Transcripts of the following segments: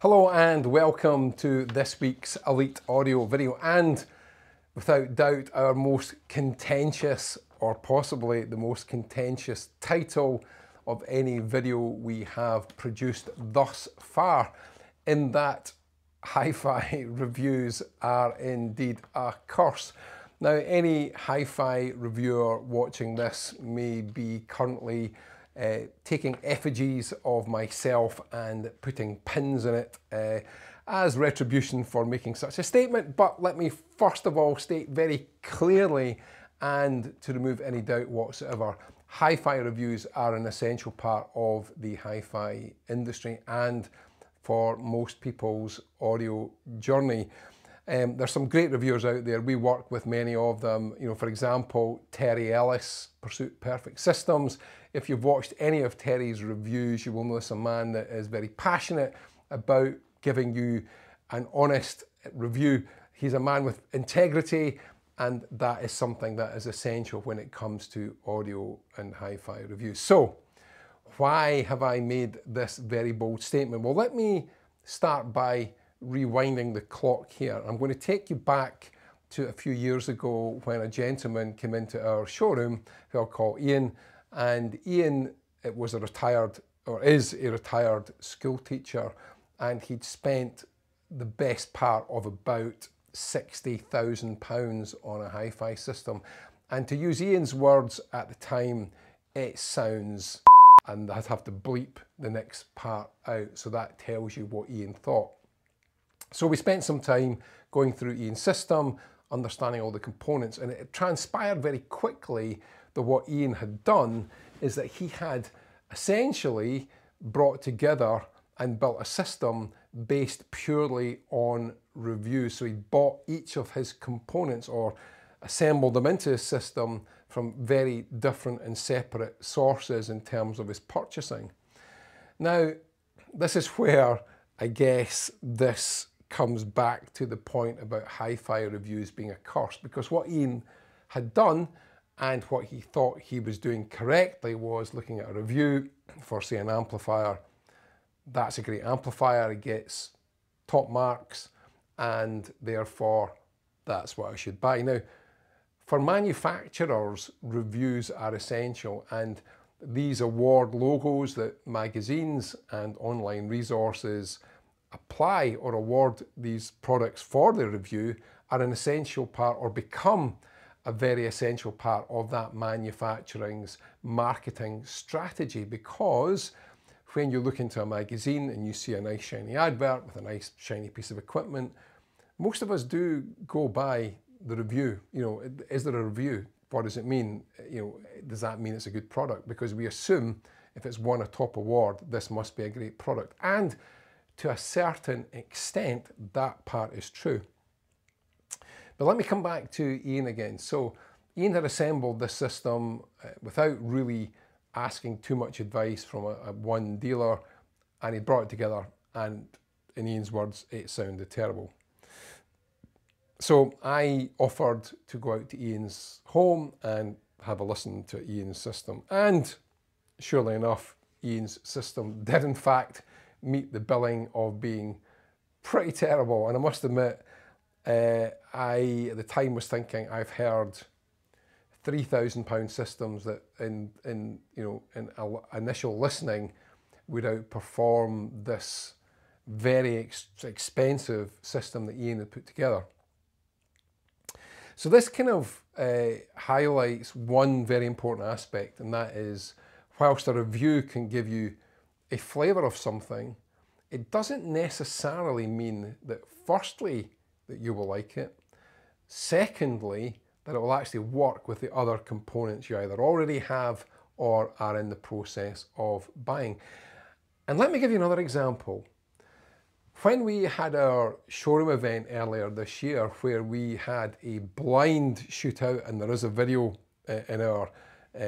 Hello and welcome to this week's Elite Audio video and without doubt our most contentious or possibly the most contentious title of any video we have produced thus far in that hi-fi reviews are indeed a curse. Now any hi-fi reviewer watching this may be currently uh, taking effigies of myself and putting pins in it uh, as retribution for making such a statement. But let me first of all state very clearly and to remove any doubt whatsoever, hi-fi reviews are an essential part of the hi-fi industry and for most people's audio journey. Um, there's some great reviewers out there. We work with many of them. You know, for example, Terry Ellis, Pursuit Perfect Systems. If you've watched any of Terry's reviews, you will notice a man that is very passionate about giving you an honest review. He's a man with integrity, and that is something that is essential when it comes to audio and hi-fi reviews. So, why have I made this very bold statement? Well, let me start by rewinding the clock here. I'm going to take you back to a few years ago when a gentleman came into our showroom who I'll call Ian. And Ian it was a retired, or is a retired school teacher, and he'd spent the best part of about £60,000 on a hi-fi system. And to use Ian's words at the time, it sounds, and I'd have to bleep the next part out, so that tells you what Ian thought. So we spent some time going through Ian's system, understanding all the components, and it transpired very quickly that what Ian had done is that he had essentially brought together and built a system based purely on reviews. So he bought each of his components or assembled them into his system from very different and separate sources in terms of his purchasing. Now, this is where I guess this comes back to the point about hi-fi reviews being a curse because what Ian had done and what he thought he was doing correctly was looking at a review for say an amplifier. That's a great amplifier. It gets top marks and therefore that's what I should buy. Now for manufacturers reviews are essential and these award logos that magazines and online resources apply or award these products for their review are an essential part or become a very essential part of that manufacturing's marketing strategy because when you look into a magazine and you see a nice shiny advert with a nice shiny piece of equipment, most of us do go by the review. You know, is there a review? What does it mean? You know, does that mean it's a good product? Because we assume if it's won a top award, this must be a great product. And to a certain extent, that part is true. But let me come back to Ian again. So Ian had assembled this system uh, without really asking too much advice from a, a one dealer, and he brought it together. And in Ian's words, it sounded terrible. So I offered to go out to Ian's home and have a listen to Ian's system. And surely enough, Ian's system did in fact meet the billing of being pretty terrible. And I must admit, uh, I at the time was thinking I've heard three thousand pound systems that in in you know in initial listening would outperform this very ex expensive system that Ian had put together. So this kind of uh, highlights one very important aspect, and that is whilst a review can give you a flavour of something, it doesn't necessarily mean that firstly, that you will like it. Secondly, that it will actually work with the other components you either already have or are in the process of buying. And let me give you another example. When we had our showroom event earlier this year where we had a blind shootout and there is a video uh, in our uh,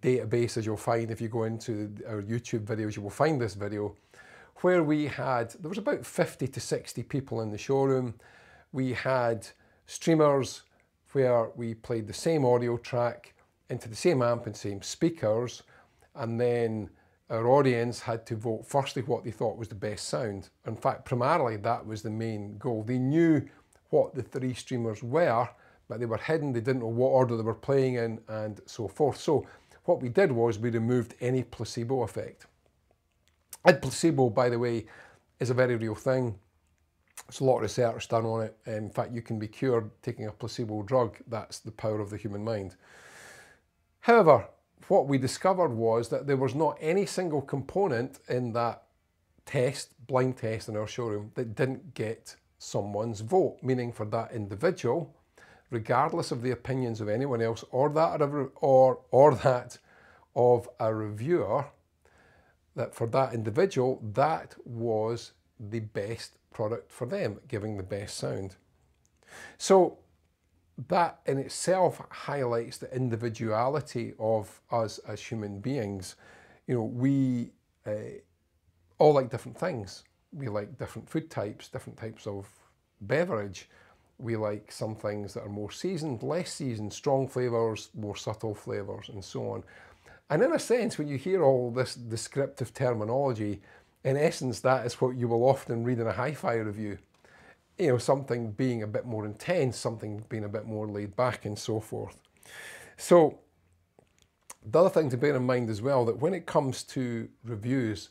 database as you'll find if you go into our YouTube videos, you will find this video where we had, there was about 50 to 60 people in the showroom. We had streamers where we played the same audio track into the same amp and same speakers. And then our audience had to vote firstly what they thought was the best sound. In fact, primarily that was the main goal. They knew what the three streamers were, but they were hidden, they didn't know what order they were playing in, and so forth. So what we did was we removed any placebo effect. And placebo, by the way, is a very real thing. There's a lot of research done on it. In fact, you can be cured taking a placebo drug. That's the power of the human mind. However, what we discovered was that there was not any single component in that test, blind test in our showroom, that didn't get someone's vote, meaning for that individual, regardless of the opinions of anyone else or that or, or that of a reviewer, that for that individual, that was the best product for them, giving the best sound. So that in itself highlights the individuality of us as human beings. You know, we uh, all like different things. We like different food types, different types of beverage. We like some things that are more seasoned, less seasoned, strong flavours, more subtle flavours, and so on. And in a sense, when you hear all this descriptive terminology, in essence, that is what you will often read in a hi-fi review you know, something being a bit more intense, something being a bit more laid back and so forth. So the other thing to bear in mind as well, that when it comes to reviews,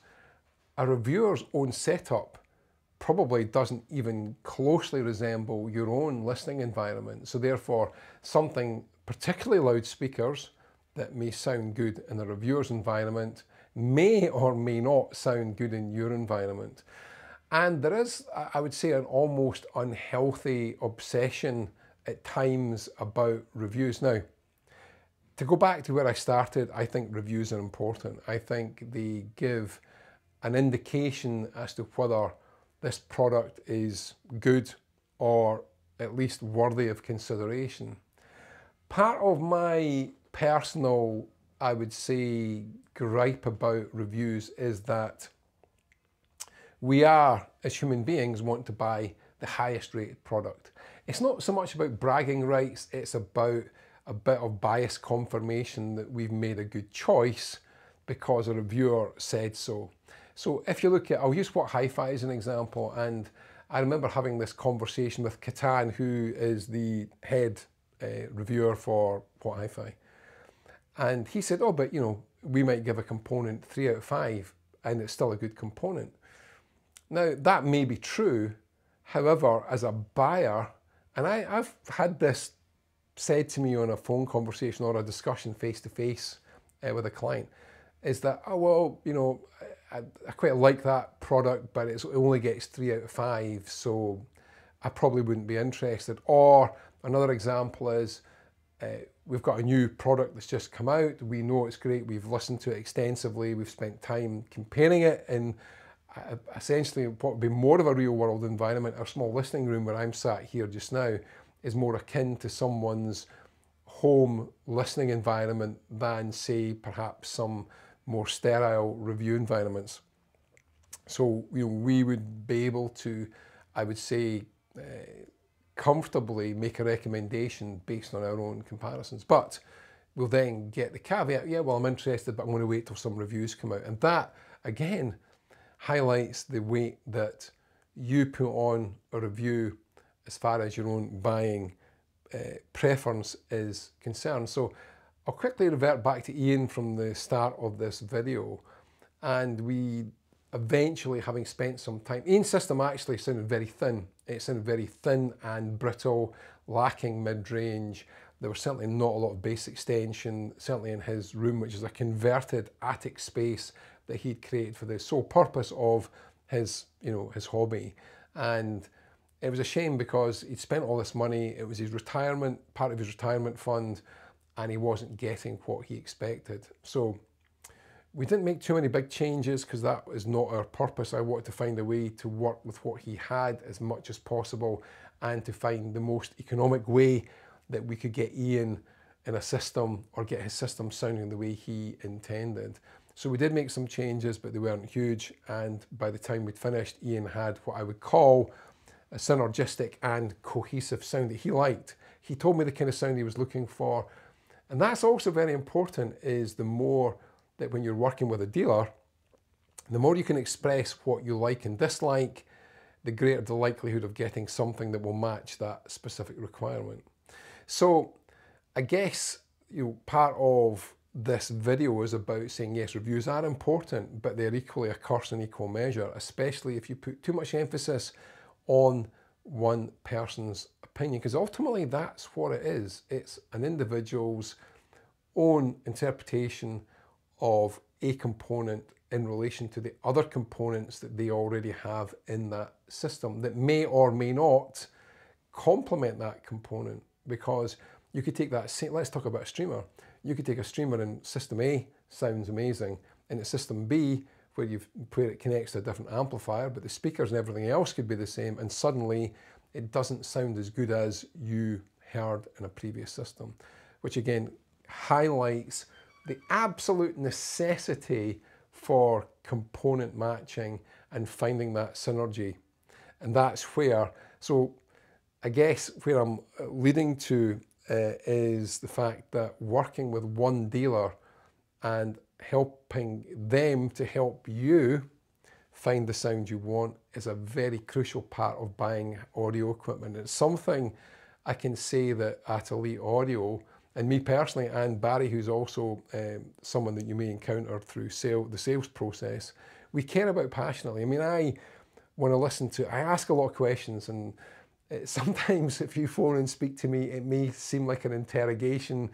a reviewer's own setup probably doesn't even closely resemble your own listening environment. So therefore, something particularly loud speakers that may sound good in a reviewer's environment may or may not sound good in your environment. And there is, I would say, an almost unhealthy obsession at times about reviews. Now, to go back to where I started, I think reviews are important. I think they give an indication as to whether this product is good or at least worthy of consideration. Part of my personal, I would say, gripe about reviews is that we are, as human beings, want to buy the highest rated product. It's not so much about bragging rights, it's about a bit of bias confirmation that we've made a good choice because a reviewer said so. So if you look at, I'll use What Hi-Fi as an example, and I remember having this conversation with Ketan, who is the head uh, reviewer for What Hi-Fi. And he said, oh, but you know, we might give a component three out of five, and it's still a good component. Now, that may be true. However, as a buyer, and I, have had this said to me on a phone conversation or a discussion face to face with a client, is that, oh, well, you know, I, I quite like that product, but it only gets three out of five, so I probably wouldn't be interested. Or another example is, uh, we've got a new product that's just come out. We know it's great. We've listened to it extensively. We've spent time comparing it in essentially what would be more of a real world environment, our small listening room where I'm sat here just now, is more akin to someone's home listening environment than, say, perhaps some more sterile review environments. So, you know, we would be able to, I would say, uh, comfortably make a recommendation based on our own comparisons. But we'll then get the caveat, yeah, well, I'm interested, but I'm going to wait till some reviews come out. And that, again, highlights the weight that you put on a review as far as your own buying uh, preference is concerned. So I'll quickly revert back to Ian from the start of this video and we eventually having spent some time, Ian's system actually sounded very thin. It sounded very thin and brittle, lacking mid-range. There was certainly not a lot of bass extension, certainly in his room, which is a converted attic space that he'd created for the sole purpose of his, you know, his hobby. And it was a shame because he'd spent all this money. It was his retirement, part of his retirement fund, and he wasn't getting what he expected. So we didn't make too many big changes because that is not our purpose. I wanted to find a way to work with what he had as much as possible and to find the most economic way that we could get Ian in a system or get his system sounding the way he intended. So we did make some changes, but they weren't huge. And by the time we'd finished, Ian had what I would call a synergistic and cohesive sound that he liked. He told me the kind of sound he was looking for. And that's also very important is the more that when you're working with a dealer, The more you can express what you like and dislike, the greater the likelihood of getting something that will match that specific requirement. So I guess you know, part of this video is about saying yes, reviews are important, but they're equally a curse in equal measure, especially if you put too much emphasis on one person's opinion, because ultimately that's what it is. It's an individual's own interpretation of a component in relation to the other components that they already have in that system that may or may not complement that component because you could take that, let's talk about a streamer. You could take a streamer in system A, sounds amazing, and it's system B, where, you've, where it connects to a different amplifier, but the speakers and everything else could be the same, and suddenly it doesn't sound as good as you heard in a previous system, which again highlights the absolute necessity for component matching and finding that synergy. And that's where, so I guess where I'm leading to uh, is the fact that working with one dealer and helping them to help you find the sound you want is a very crucial part of buying audio equipment. It's something I can say that at Elite Audio, and me personally, and Barry, who's also um, someone that you may encounter through sale, the sales process, we care about passionately. I mean, I want to listen to, I ask a lot of questions and sometimes if you phone and speak to me, it may seem like an interrogation.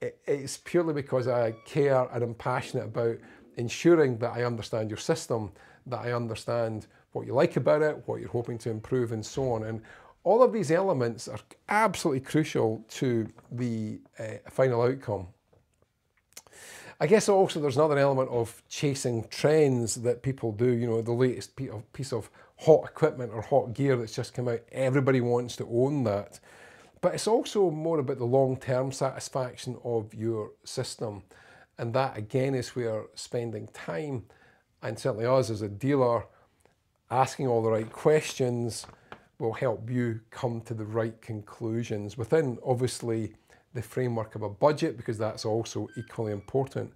It's purely because I care and I'm passionate about ensuring that I understand your system, that I understand what you like about it, what you're hoping to improve and so on. And all of these elements are absolutely crucial to the uh, final outcome. I guess also there's another element of chasing trends that people do, you know, the latest piece of hot equipment or hot gear that's just come out. Everybody wants to own that. But it's also more about the long-term satisfaction of your system. And that again is where spending time, and certainly us as a dealer, asking all the right questions will help you come to the right conclusions within obviously the framework of a budget because that's also equally important.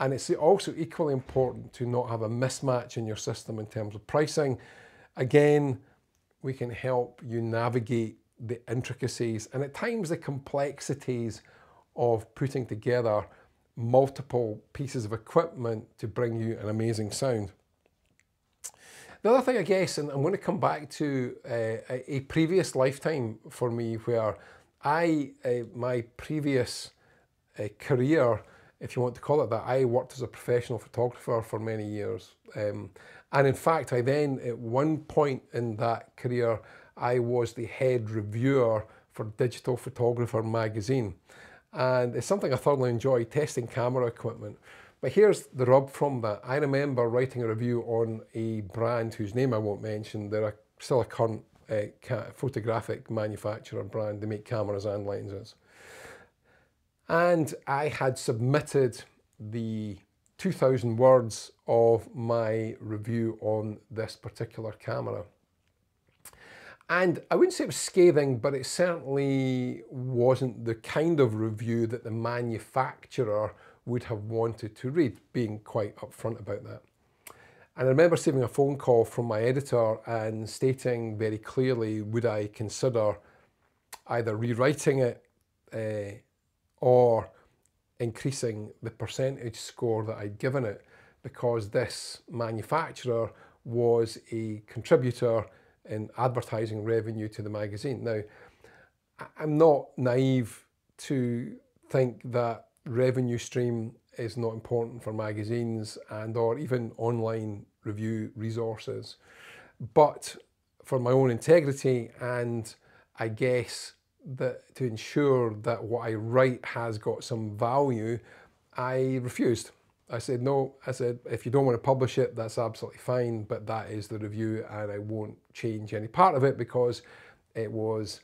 And it's also equally important to not have a mismatch in your system in terms of pricing Again, we can help you navigate the intricacies and at times the complexities of putting together multiple pieces of equipment to bring you an amazing sound. The other thing, I guess, and I'm going to come back to uh, a, previous lifetime for me where I, uh, my previous uh, career, if you want to call it that, I worked as a professional photographer for many years. Um, and in fact, I then, at one point in that career, I was the head reviewer for Digital Photographer magazine. And it's something I thoroughly enjoy, testing camera equipment. But here's the rub from that. I remember writing a review on a brand whose name I won't mention. They're a, still a current uh, photographic manufacturer brand. They make cameras and lenses. And I had submitted the 2,000 words of my review on this particular camera. And I wouldn't say it was scathing, but it certainly wasn't the kind of review that the manufacturer would have wanted to read, being quite upfront about that. And I remember receiving a phone call from my editor and stating very clearly, would I consider either rewriting it uh, or increasing the percentage score that I'd given it because this manufacturer was a contributor in advertising revenue to the magazine. Now, I'm not naive to think that revenue stream is not important for magazines and or even online review resources. But for my own integrity and I guess that to ensure that what I write has got some value, I refused. I said, no, I said, if you don't want to publish it, that's absolutely fine, but that is the review and I won't change any part of it because it was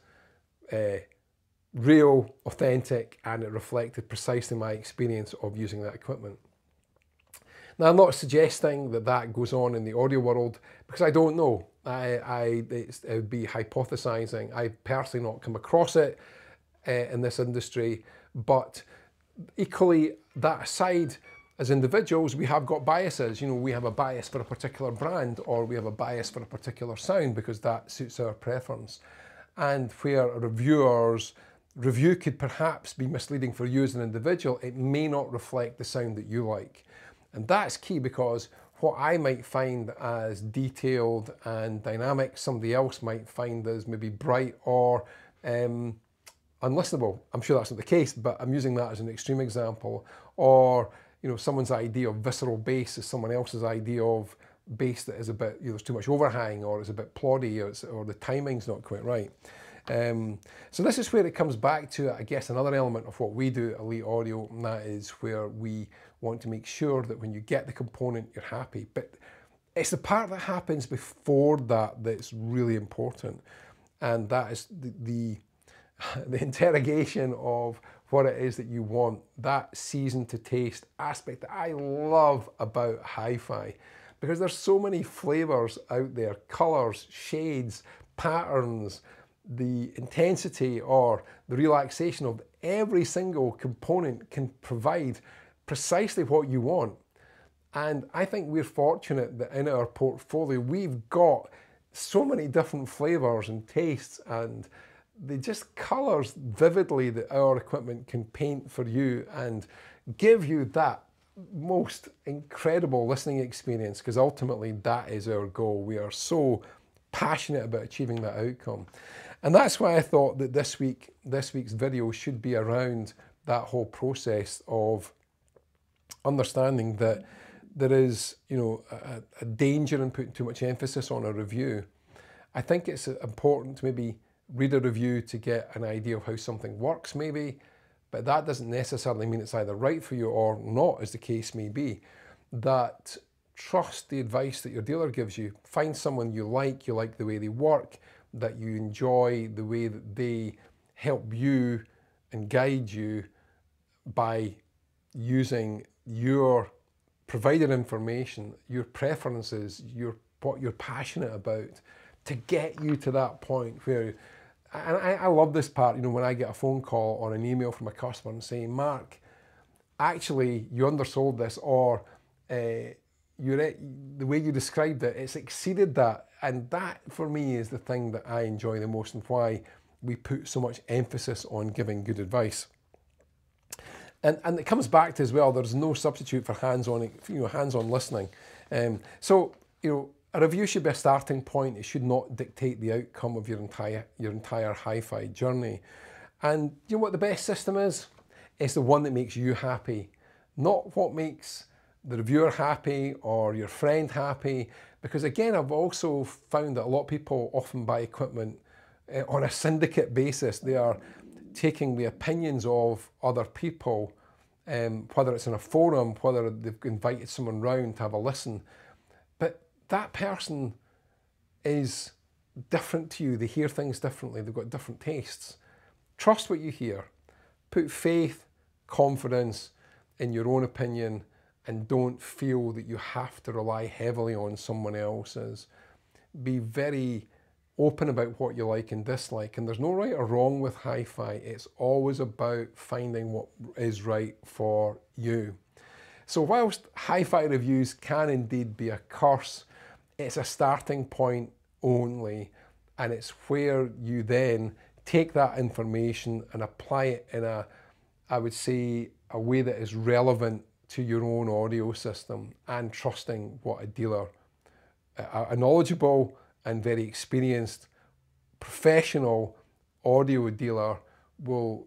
uh, real, authentic, and it reflected precisely my experience of using that equipment. Now, I'm not suggesting that that goes on in the audio world because I don't know. I, I it would be hypothesizing. I personally not come across it uh, in this industry, but equally that aside, as individuals, we have got biases. You know, we have a bias for a particular brand or we have a bias for a particular sound because that suits our preference. And where reviewers review could perhaps be misleading for you as an individual, it may not reflect the sound that you like. And that's key because what I might find as detailed and dynamic, somebody else might find as maybe bright or um, unlistenable. I'm sure that's not the case, but I'm using that as an extreme example. Or, you know, someone's idea of visceral bass is someone else's idea of bass that is a bit, you know, there's too much overhang or it's a bit ploddy or, or the timing's not quite right. Um, so this is where it comes back to, I guess, another element of what we do at Elite Audio, and that is where we want to make sure that when you get the component, you're happy. But it's the part that happens before that that's really important, and that is the, the the interrogation of what it is that you want, that season to taste aspect that I love about hi-fi because there's so many flavors out there, colors, shades, patterns, the intensity or the relaxation of every single component can provide precisely what you want. And I think we're fortunate that in our portfolio we've got so many different flavors and tastes and they just colors vividly that our equipment can paint for you and give you that most incredible listening experience because ultimately that is our goal. We are so passionate about achieving that outcome. And that's why I thought that this week, this week's video should be around that whole process of understanding that there is, you know, a, a danger in putting too much emphasis on a review. I think it's important to maybe read a review to get an idea of how something works maybe, but that doesn't necessarily mean it's either right for you or not, as the case may be. That trust the advice that your dealer gives you. Find someone you like, you like the way they work, that you enjoy the way that they help you and guide you by using your provided information, your preferences, your what you're passionate about to get you to that point where and I, I love this part, you know, when I get a phone call or an email from a customer and saying, Mark, actually you undersold this or uh, you the way you described it, it's exceeded that. And that for me is the thing that I enjoy the most and why we put so much emphasis on giving good advice. And, and it comes back to as well, there's no substitute for hands-on, you know, hands-on listening. Um, so, you know, a review should be a starting point. It should not dictate the outcome of your entire, your entire hi-fi journey. And you know what the best system is? It's the one that makes you happy, not what makes the reviewer happy or your friend happy. Because again, I've also found that a lot of people often buy equipment uh, on a syndicate basis. They are taking the opinions of other people, um, whether it's in a forum, whether they've invited someone round to have a listen. But that person is different to you. They hear things differently. They've got different tastes. Trust what you hear. Put faith, confidence in your own opinion and don't feel that you have to rely heavily on someone else's. Be very open about what you like and dislike. And there's no right or wrong with hi fi, it's always about finding what is right for you. So, whilst hi fi reviews can indeed be a curse, it's a starting point only, and it's where you then take that information and apply it in a, I would say, a way that is relevant to your own audio system and trusting what a dealer, a, knowledgeable and very experienced professional audio dealer will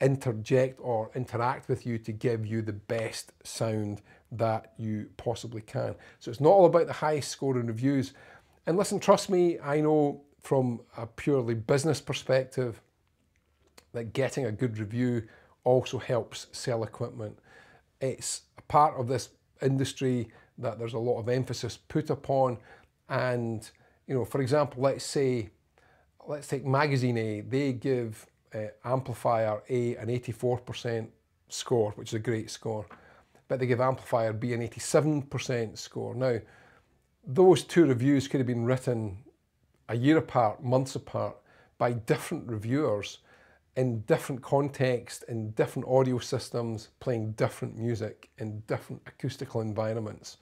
interject or interact with you to give you the best sound that you possibly can. So it's not all about the high score in reviews. And listen, trust me, I know from a purely business perspective that getting a good review also helps sell equipment. It's a part of this industry that there's a lot of emphasis put upon. And, you know, for example, let's say, let's take Magazine A, they give uh, Amplifier A an 84% score, which is a great score, but they give Amplifier B an 87% score. Now, those two reviews could have been written a year apart, months apart, by different reviewers, in different context, in different audio systems, playing different music in different acoustical environments.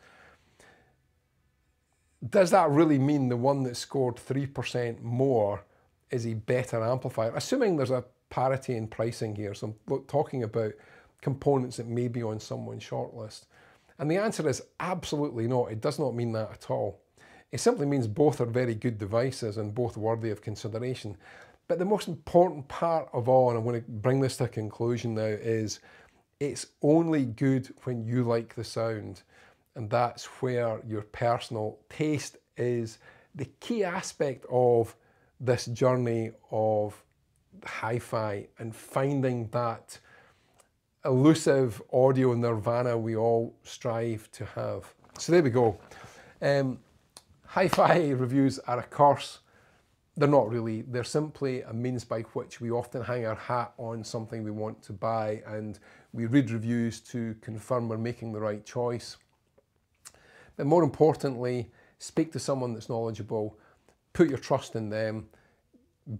Does that really mean the one that scored 3% more is a better amplifier? Assuming there's a parity in pricing here, so I'm talking about components that may be on someone's shortlist. And the answer is absolutely not. It does not mean that at all. It simply means both are very good devices and both worthy of consideration. But the most important part of all, and I'm going to bring this to a conclusion now, is it's only good when you like the sound. And that's where your personal taste is the key aspect of this journey of hi-fi and finding that elusive audio nirvana we all strive to have. So there we go. Um, hi-fi reviews are a curse they're not really. They're simply a means by which we often hang our hat on something we want to buy and we read reviews to confirm we're making the right choice. But more importantly, speak to someone that's knowledgeable, put your trust in them,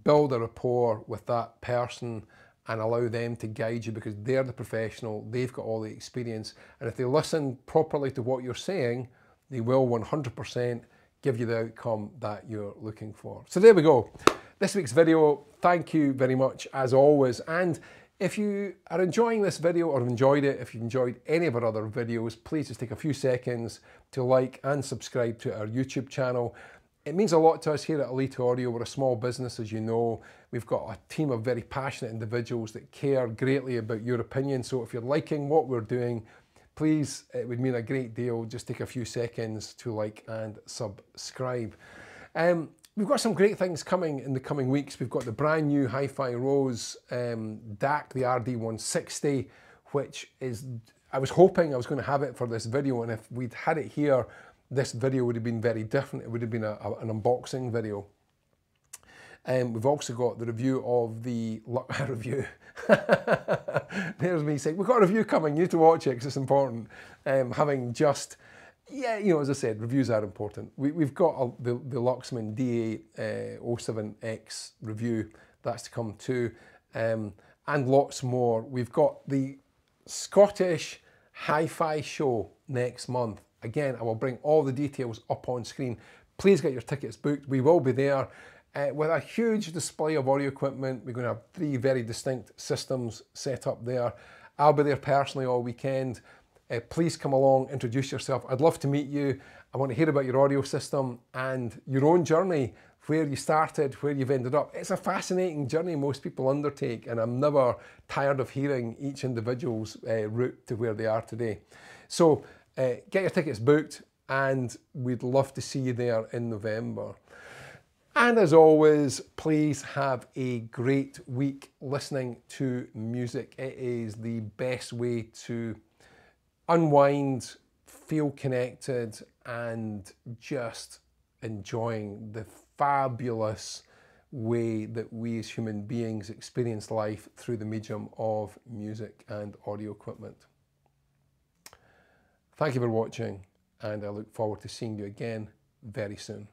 build a rapport with that person and allow them to guide you because they're the professional, they've got all the experience. And if they listen properly to what you're saying, they will 100% give you the outcome that you're looking for. So there we go. This week's video, thank you very much as always. And if you are enjoying this video or enjoyed it, if you've enjoyed any of our other videos, please just take a few seconds to like and subscribe to our YouTube channel. It means a lot to us here at Elite Audio. We're a small business, as you know. We've got a team of very passionate individuals that care greatly about your opinion. So if you're liking what we're doing, please, it would mean a great deal. Just take a few seconds to like and subscribe. Um, we've got some great things coming in the coming weeks. We've got the brand new Hi-Fi Rose um, DAC, the RD160, which is, I was hoping I was going to have it for this video, and if we'd had it here, this video would have been very different. It would have been a, a, an unboxing video. Um, we've also got the review of the review. There's me saying we've got a review coming. You need to watch it because it's important. Um, having just yeah, you know, as I said, reviews are important. We, have got a, the, the Luxman DA07X uh, review that's to come too, um, and lots more. We've got the Scottish Hi-Fi show next month. Again, I will bring all the details up on screen. Please get your tickets booked. We will be there. Uh, with a huge display of audio equipment, we're going to have three very distinct systems set up there. I'll be there personally all weekend. Uh, please come along, introduce yourself. I'd love to meet you. I want to hear about your audio system and your own journey, where you started, where you've ended up. It's a fascinating journey most people undertake, and I'm never tired of hearing each individual's uh, route to where they are today. So uh, get your tickets booked, and we'd love to see you there in November. And as always, please have a great week listening to music. It is the best way to unwind, feel connected, and just enjoying the fabulous way that we as human beings experience life through the medium of music and audio equipment. Thank you for watching, and I look forward to seeing you again very soon.